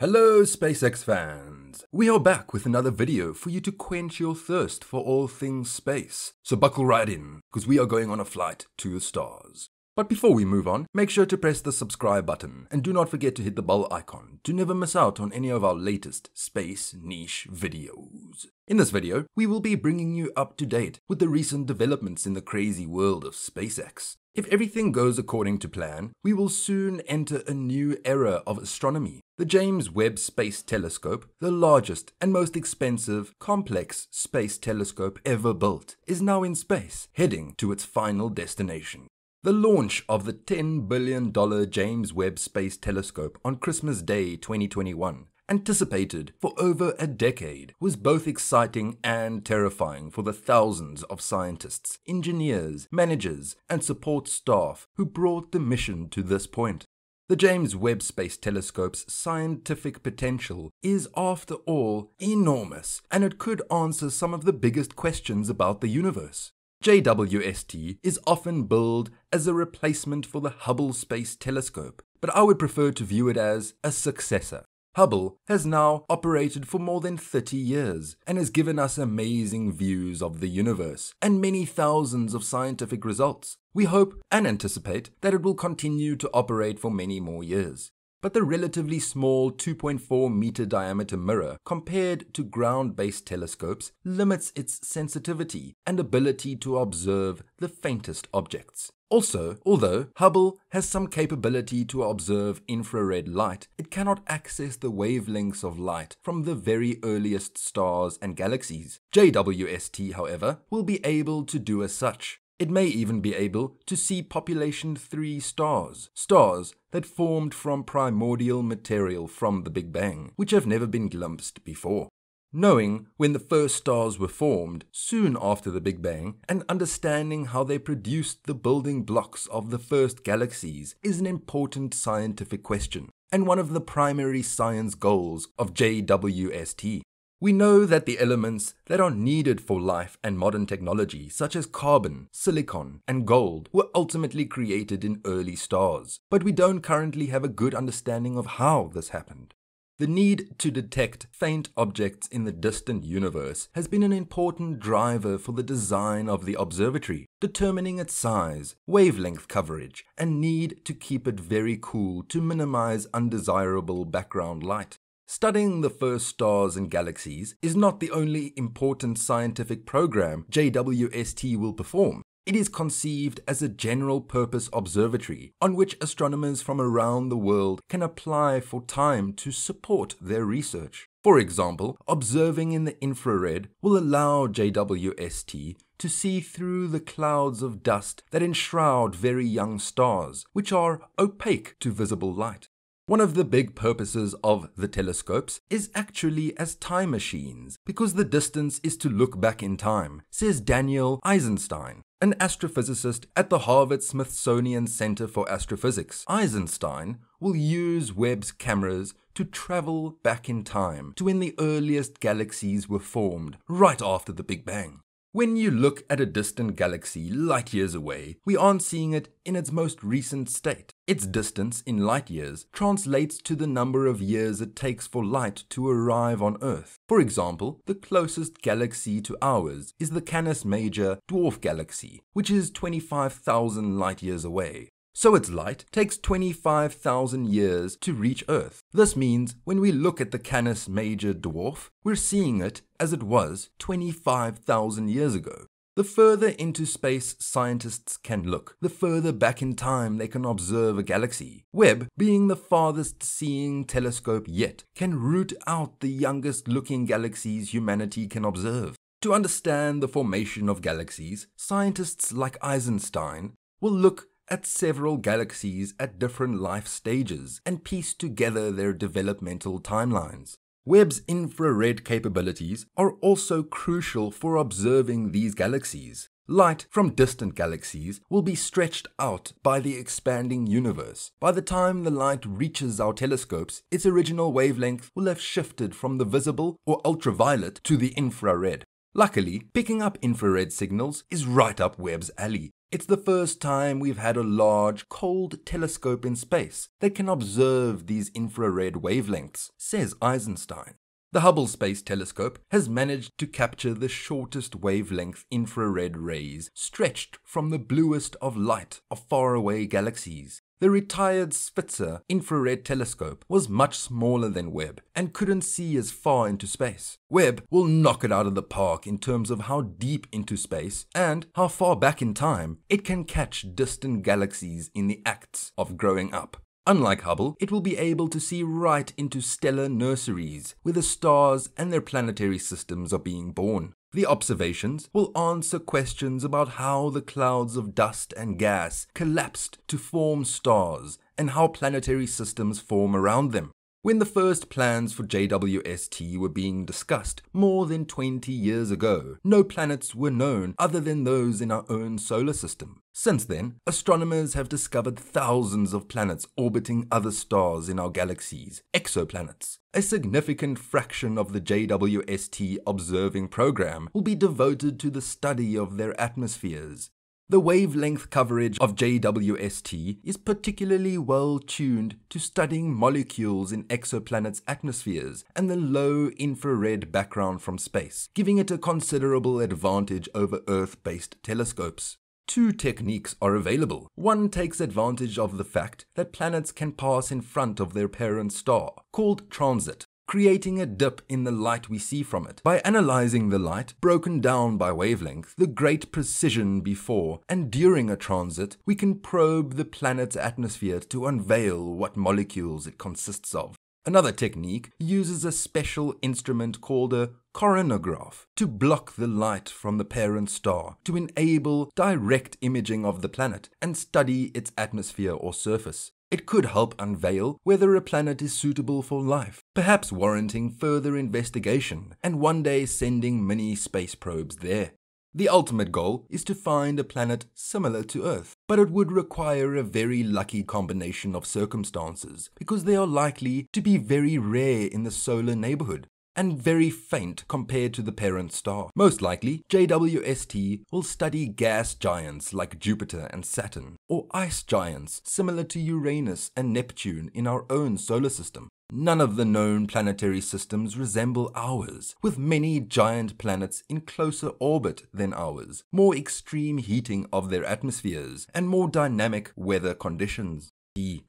Hello, SpaceX fans! We are back with another video for you to quench your thirst for all things space. So buckle right in, because we are going on a flight to the stars. But before we move on, make sure to press the subscribe button and do not forget to hit the bell icon to never miss out on any of our latest space niche videos. In this video, we will be bringing you up to date with the recent developments in the crazy world of SpaceX. If everything goes according to plan, we will soon enter a new era of astronomy. The James Webb Space Telescope, the largest and most expensive, complex space telescope ever built, is now in space, heading to its final destination. The launch of the $10 billion James Webb Space Telescope on Christmas Day 2021, anticipated for over a decade, was both exciting and terrifying for the thousands of scientists, engineers, managers, and support staff who brought the mission to this point. The James Webb Space Telescope's scientific potential is, after all, enormous, and it could answer some of the biggest questions about the universe. JWST is often billed as a replacement for the Hubble Space Telescope, but I would prefer to view it as a successor. Hubble has now operated for more than 30 years and has given us amazing views of the universe and many thousands of scientific results. We hope and anticipate that it will continue to operate for many more years but the relatively small 2.4 meter diameter mirror compared to ground based telescopes limits its sensitivity and ability to observe the faintest objects. Also, although Hubble has some capability to observe infrared light, it cannot access the wavelengths of light from the very earliest stars and galaxies. JWST, however, will be able to do as such. It may even be able to see population 3 stars, stars that formed from primordial material from the Big Bang, which have never been glimpsed before. Knowing when the first stars were formed soon after the Big Bang and understanding how they produced the building blocks of the first galaxies is an important scientific question and one of the primary science goals of JWST. We know that the elements that are needed for life and modern technology, such as carbon, silicon, and gold, were ultimately created in early stars, but we don't currently have a good understanding of how this happened. The need to detect faint objects in the distant universe has been an important driver for the design of the observatory, determining its size, wavelength coverage, and need to keep it very cool to minimize undesirable background light. Studying the first stars and galaxies is not the only important scientific program JWST will perform. It is conceived as a general purpose observatory on which astronomers from around the world can apply for time to support their research. For example, observing in the infrared will allow JWST to see through the clouds of dust that enshroud very young stars, which are opaque to visible light. One of the big purposes of the telescopes is actually as time machines, because the distance is to look back in time, says Daniel Eisenstein, an astrophysicist at the Harvard Smithsonian Center for Astrophysics. Eisenstein will use Webb's cameras to travel back in time to when the earliest galaxies were formed, right after the Big Bang. When you look at a distant galaxy light years away, we aren't seeing it in its most recent state. Its distance in light years translates to the number of years it takes for light to arrive on Earth. For example, the closest galaxy to ours is the Canis Major dwarf galaxy, which is 25,000 light years away. So its light takes 25,000 years to reach Earth. This means when we look at the Canis Major dwarf, we're seeing it as it was 25,000 years ago. The further into space scientists can look, the further back in time they can observe a galaxy. Webb, being the farthest seeing telescope yet, can root out the youngest looking galaxies humanity can observe. To understand the formation of galaxies, scientists like Eisenstein will look at several galaxies at different life stages and piece together their developmental timelines. Webb's infrared capabilities are also crucial for observing these galaxies. Light from distant galaxies will be stretched out by the expanding universe. By the time the light reaches our telescopes, its original wavelength will have shifted from the visible or ultraviolet to the infrared. Luckily, picking up infrared signals is right up Webb's alley. It's the first time we've had a large, cold telescope in space that can observe these infrared wavelengths, says Eisenstein. The Hubble Space Telescope has managed to capture the shortest wavelength infrared rays stretched from the bluest of light of faraway galaxies. The retired Spitzer infrared telescope was much smaller than Webb and couldn't see as far into space. Webb will knock it out of the park in terms of how deep into space and how far back in time it can catch distant galaxies in the acts of growing up. Unlike Hubble, it will be able to see right into stellar nurseries where the stars and their planetary systems are being born. The observations will answer questions about how the clouds of dust and gas collapsed to form stars and how planetary systems form around them. When the first plans for JWST were being discussed more than 20 years ago, no planets were known other than those in our own solar system. Since then, astronomers have discovered thousands of planets orbiting other stars in our galaxies, exoplanets. A significant fraction of the JWST observing program will be devoted to the study of their atmospheres. The wavelength coverage of JWST is particularly well tuned to studying molecules in exoplanets' atmospheres and the low infrared background from space, giving it a considerable advantage over Earth based telescopes. Two techniques are available. One takes advantage of the fact that planets can pass in front of their parent star, called transit, creating a dip in the light we see from it. By analyzing the light, broken down by wavelength, the great precision before and during a transit, we can probe the planet's atmosphere to unveil what molecules it consists of. Another technique uses a special instrument called a coronagraph to block the light from the parent star to enable direct imaging of the planet and study its atmosphere or surface. It could help unveil whether a planet is suitable for life, perhaps warranting further investigation and one day sending mini space probes there. The ultimate goal is to find a planet similar to Earth, but it would require a very lucky combination of circumstances because they are likely to be very rare in the solar neighborhood and very faint compared to the parent star. Most likely, JWST will study gas giants like Jupiter and Saturn, or ice giants similar to Uranus and Neptune in our own solar system. None of the known planetary systems resemble ours, with many giant planets in closer orbit than ours, more extreme heating of their atmospheres, and more dynamic weather conditions.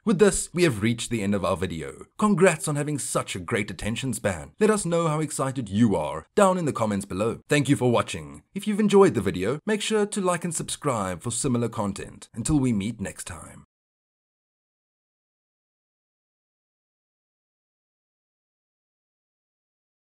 With this, we have reached the end of our video. Congrats on having such a great attention span. Let us know how excited you are down in the comments below. Thank you for watching. If you've enjoyed the video, make sure to like and subscribe for similar content. Until we meet next time.